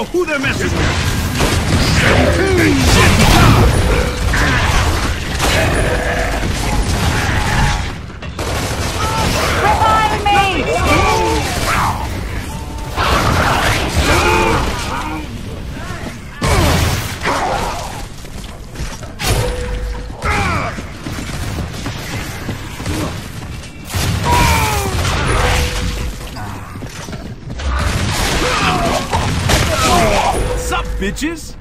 know who they're messing with. Bitches!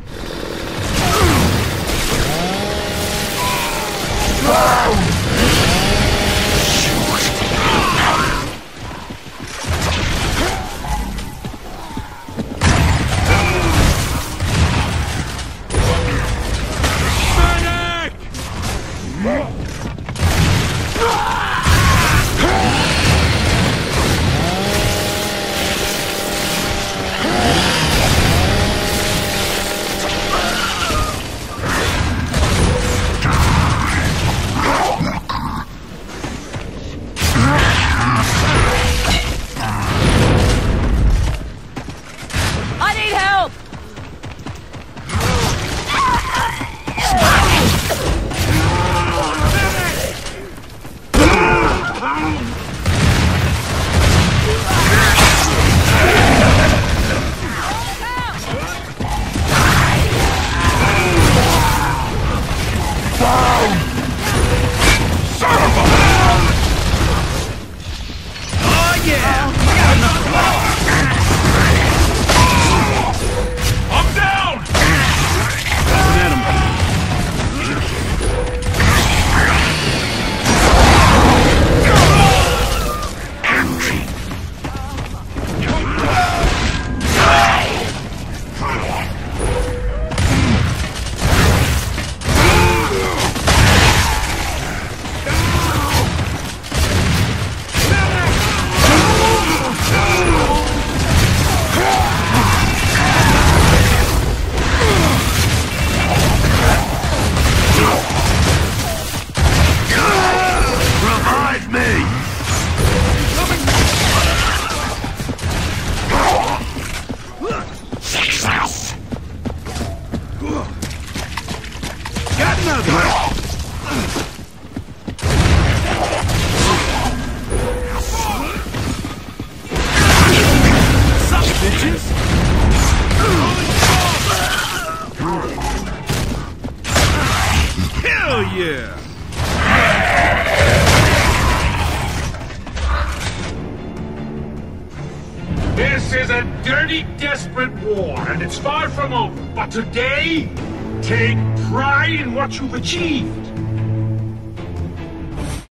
This is a dirty, desperate war, and it's far from over. But today, take pride in what you've achieved.